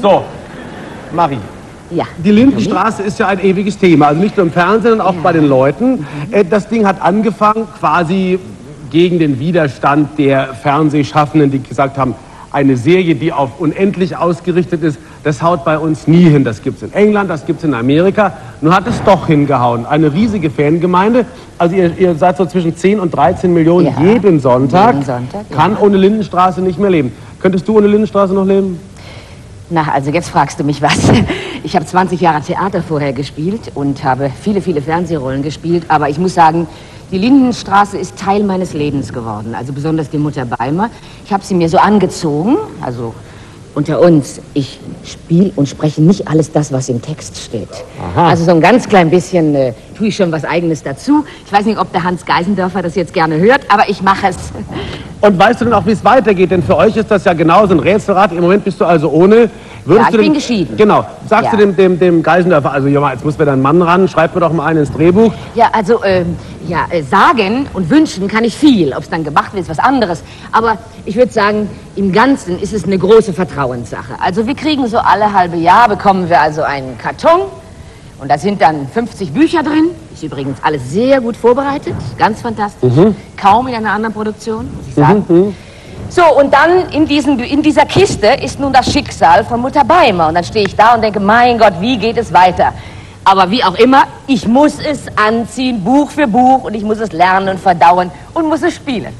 So, Marie. Ja. Die Lindenstraße ist ja ein ewiges Thema, also nicht nur im Fernsehen, sondern auch bei den Leuten. Äh, Das Ding hat angefangen quasi gegen den Widerstand der Fernsehschaffenden, die gesagt haben, eine Serie, die auf unendlich ausgerichtet ist, das haut bei uns nie hin. Das gibt's in England, das gibt's in Amerika. Nun hat es doch hingehauen. Eine riesige Fangemeinde. Also ihr, ihr seid so zwischen 10 und 13 Millionen Ja, jeden Sonntag. jeden Sonntag, ja. Kann ohne Lindenstraße nicht mehr leben. Könntest du ohne Lindenstraße noch leben? Na, also jetzt fragst du mich was. Ich habe 20 Jahre Theater vorher gespielt und habe viele, viele Fernsehrollen gespielt. Aber ich muss sagen, die Lindenstraße ist Teil meines Lebens geworden. Also besonders die Mutter Beimer. Ich habe sie mir so angezogen. Also unter uns, ich spiele und spreche nicht alles das, was im Text steht. Also so ein ganz klein bisschen äh, tue ich schon was Eigenes dazu. Ich weiß nicht, ob der Hans Geisendörfer das jetzt gerne hört, aber ich mache es. Und weißt du denn auch, wie es weitergeht? Denn für euch ist das ja genauso ein Rätselrat. Im Moment bist du also ohne. Würdest Ja, ich du bin geschieden. Genau. Sagst Ja. du dem, dem, dem Geisendörfer, also ja, jetzt muss mir dein Mann ran, schreib mir doch mal einen ins Drehbuch. Ja, also, ähm, ja, äh, sagen und wünschen kann ich viel. Ob es dann gemacht wird, ist was anderes. Aber ich würde sagen, im Ganzen ist es eine große Vertrauenssache. Also wir kriegen so alle halbe Jahr, bekommen wir also einen Karton. Und da sind dann 50 Bücher drin. Ist übrigens alles sehr gut vorbereitet. Ganz fantastisch. Kaum in einer anderen Produktion, muss ich sagen. So, und dann in, diesen, in dieser Kiste ist nun das Schicksal von Mutter Beimer. Und dann stehe ich da und denke, mein Gott, wie geht es weiter? Aber wie auch immer, ich muss es anziehen, Buch für Buch, und ich muss es lernen und verdauen und muss es spielen.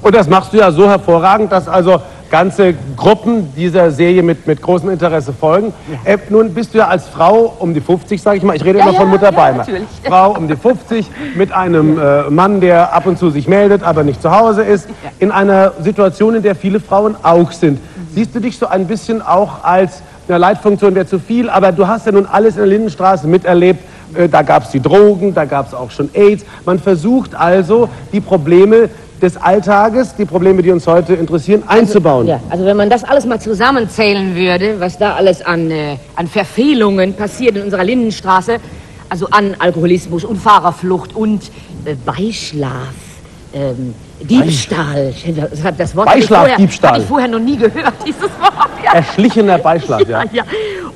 Und das machst du ja so hervorragend, dass also ganze Gruppen dieser Serie mit, mit großem Interesse folgen. Äh, nun bist du ja als Frau um die 50, sage ich mal, ich rede Ja, immer von ja, Mutter ja, Beimer. natürlich. Frau um die 50 mit einem äh, Mann, der ab und zu sich meldet, aber nicht zu Hause ist, in einer Situation, in der viele Frauen auch sind. Siehst du dich so ein bisschen auch als, eine Leitfunktion wäre zu viel, aber du hast ja nun alles in der Lindenstraße miterlebt. Äh, Da gab es die Drogen, da gab es auch schon AIDS. Man versucht also, die Probleme des Alltages, die Probleme, die uns heute interessieren, einzubauen. Ja, also wenn man das alles mal zusammenzählen würde, was da alles an, äh, an Verfehlungen passiert in unserer Lindenstraße, also an Alkoholismus und Fahrerflucht und äh, Beischlaf, ähm, Diebstahl. Das, Wort hatte ich Beischlaf, vorher- Diebstahl. Hatte ich vorher noch nie gehört, dieses Wort. Ja. Erschlichener Beischlaf, ja. Ja, ja.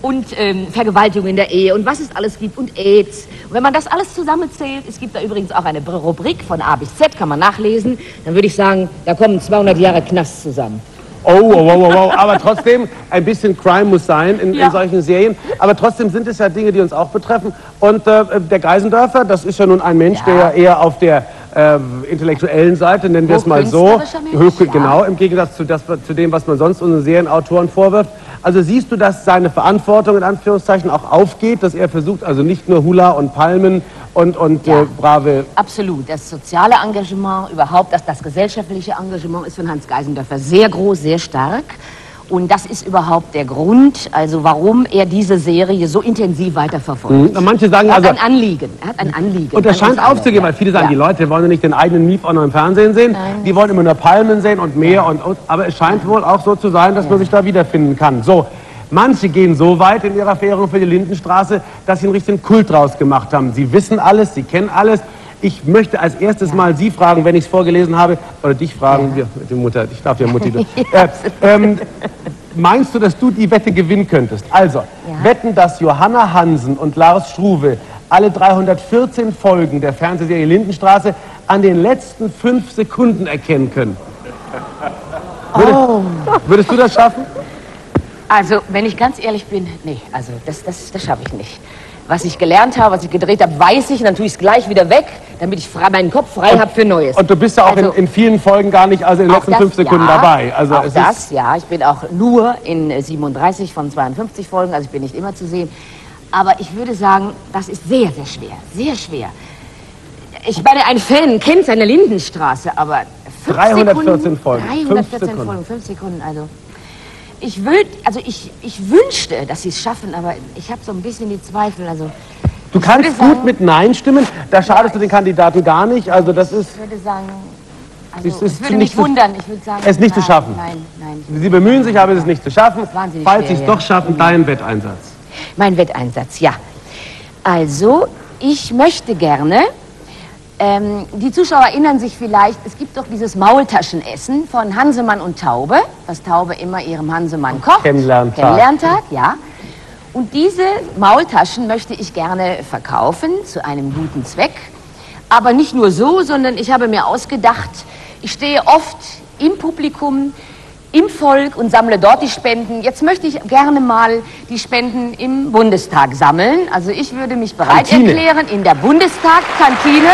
Und ähm, Vergewaltigung in der Ehe und was es alles gibt und AIDS. Und wenn man das alles zusammenzählt, es gibt da übrigens auch eine Rubrik von A bis Z, kann man nachlesen, dann würde ich sagen, da kommen 200 Jahre Knast zusammen. Oh, oh, oh, oh, oh. Aber trotzdem, ein bisschen Crime muss sein in, Ja. in solchen Serien. Aber trotzdem sind es ja Dinge, die uns auch betreffen. Und äh, der Geisendörfer, das ist ja nun ein Mensch, Ja. der ja eher auf der äh, intellektuellen Seite, nennen wir es mal so, Mensch, ja. genau, im Gegensatz zu, das, zu dem, was man sonst unseren Serienautoren vorwirft. Also siehst du, dass seine Verantwortung in Anführungszeichen auch aufgeht, dass er versucht, also nicht nur Hula und Palmen und, und Ja. äh, brave Absolut. Das soziale Engagement, überhaupt das, das gesellschaftliche Engagement ist von Hans Geisendörfer sehr groß, sehr stark. Und das ist überhaupt der Grund, also warum er diese Serie so intensiv weiterverfolgt. Mhm. Manche sagen Er hat also, ein Anliegen. Er hat ein Anliegen. Und das an scheint aufzugehen, ja. weil viele sagen, Ja. die Leute wollen ja nicht den eigenen Mief auch noch im Fernsehen sehen. Die wollen immer nur Palmen sehen und Meer und, und aber es scheint wohl auch so zu sein, dass man sich da wiederfinden kann. So, manche gehen so weit in ihrer Verehrung für die Lindenstraße, dass sie einen richtigen Kult draus gemacht haben. Sie wissen alles, sie kennen alles. Ich möchte als erstes mal Sie fragen, wenn ich es vorgelesen habe, oder dich fragen, ja. die Mutter, ich darf ja Mutti. äh, ähm, meinst du, dass du die Wette gewinnen könntest? Also, wetten, dass Johanna Hansen und Lars Struve alle 314 Folgen der Fernsehserie Lindenstraße an den letzten fünf Sekunden erkennen können. Würde, Würdest du das schaffen? Also, wenn ich ganz ehrlich bin, nee, also das, das, das schaffe ich nicht. Was ich gelernt habe, was ich gedreht habe, weiß ich, und dann tue ich es gleich wieder weg, damit ich frei, meinen Kopf frei habe für Neues. Und du bist ja auch Also- in, in vielen Folgen gar nicht, also in den letzten das, fünf Sekunden ja, dabei. Also auch das, ist, ja. Ich bin auch nur in äh, 37 von 52 Folgen, also ich bin nicht immer zu sehen. Aber ich würde sagen, das ist sehr, sehr schwer. Sehr schwer. Ich meine, ein Fan kennt seine Lindenstraße, aber fünf 314 Sekunden, Folgen, fünf 314 Sekunden. Folgen, fünf Sekunden, also. Ich will, also ich, ich wünschte, dass sie es schaffen, aber ich habe so ein bisschen die Zweifel. Also du ich kannst gut sagen- mit Nein stimmen, da schadest du den Kandidaten gar nicht. Also das ist, ich würde sagen, Es also, ist es würde nicht mich zu- wundern. Ich würde sagen, es nicht zu nein, schaffen. Nein, nein. ich sie bemühen sich, aber es ist nicht zu schaffen. Falls sie es ja. doch schaffen, dein Wetteinsatz. Mein Wetteinsatz, ja. Also, ich möchte gerne Ähm, die Zuschauer erinnern sich vielleicht, es gibt doch dieses Maultaschenessen von Hansemann und Taube, was Taube immer ihrem Hansemann kocht. Kennenlerntag. Kennenlerntag, ja. Und diese Maultaschen möchte ich gerne verkaufen zu einem guten Zweck. Aber nicht nur so, sondern ich habe mir ausgedacht, ich stehe oft im Publikum, im Volk und sammle dort die Spenden. Jetzt möchte ich gerne mal die Spenden im Bundestag sammeln. Also ich würde mich bereit Kantine. erklären, in der Bundestagskantine.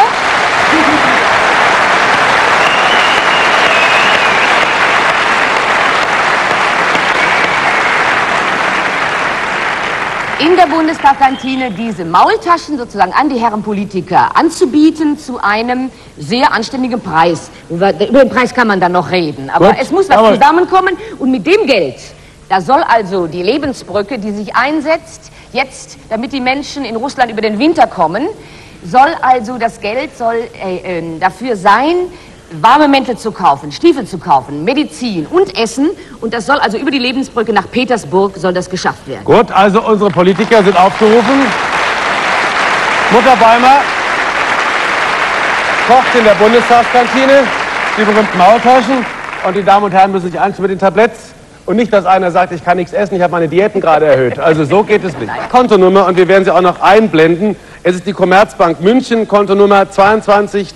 In der Bundestagskantine diese Maultaschen sozusagen an die Herren Politiker anzubieten zu einem sehr anständigen Preis. Über den Preis kann man dann noch reden, aber Gut, es muss was zusammenkommen und mit dem Geld, da soll also die Lebensbrücke, die sich einsetzt, jetzt, damit die Menschen in Russland über den Winter kommen, soll also das Geld soll äh, äh, dafür sein, warme Mäntel zu kaufen, Stiefel zu kaufen, Medizin und Essen und das soll also über die Lebensbrücke nach Petersburg soll das geschafft werden. Gut, also unsere Politiker sind aufgerufen. Mutter Beimer kocht in der Bundestagskantine die berühmten Maultaschen. Und die Damen und Herren müssen sich Angst mit den Tabletts. Und nicht, dass einer sagt, ich kann nichts essen, ich habe meine Diäten gerade erhöht. Also so geht es nicht. Kontonummer, und wir werden sie auch noch einblenden. Es ist die Commerzbank München, Kontonummer 22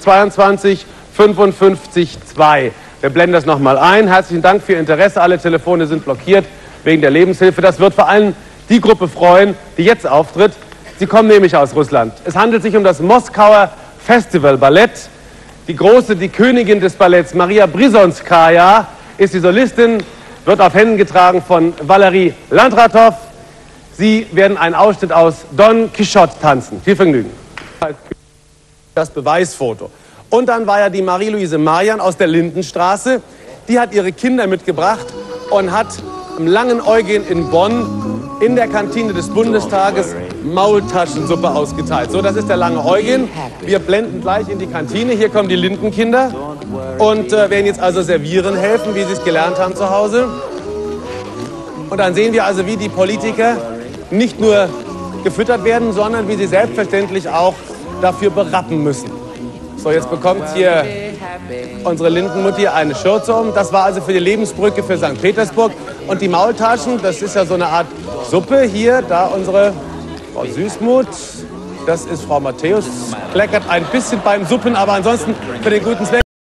22 55 2. Wir blenden das nochmal ein. Herzlichen Dank für Ihr Interesse. Alle Telefone sind blockiert wegen der Lebenshilfe. Das wird vor allem die Gruppe freuen, die jetzt auftritt. Sie kommen nämlich aus Russland. Es handelt sich um das Moskauer Festival Ballett. Die große, die Königin des Balletts, Maria Brisonskaya, ist die Solistin, wird auf Händen getragen von Valerie Landratov. Sie werden einen Ausschnitt aus Don Quixote tanzen. Viel Vergnügen. Das Beweisfoto. Und dann war ja die Marie-Louise Marian aus der Lindenstraße. Die hat ihre Kinder mitgebracht und hat am Langen Eugen in Bonn in der Kantine des Bundestages Maultaschensuppe ausgeteilt. So, das ist der Lange Eugen. Wir blenden gleich in die Kantine. Hier kommen die Lindenkinder und äh, werden jetzt also servieren helfen, wie sie es gelernt haben zu Hause. Und dann sehen wir also, wie die Politiker nicht nur gefüttert werden, sondern wie sie selbstverständlich auch dafür berappen müssen. So, jetzt bekommt hier unsere Lindenmutti eine Schürze um. Das war also für die Lebensbrücke für St. Petersburg. Und die Maultaschen, das ist ja so eine Art Suppe hier, da unsere Frau Süßmuth. Das ist Frau Matthäus. Kleckert ein bisschen beim Suppen, aber ansonsten für den guten Zweck.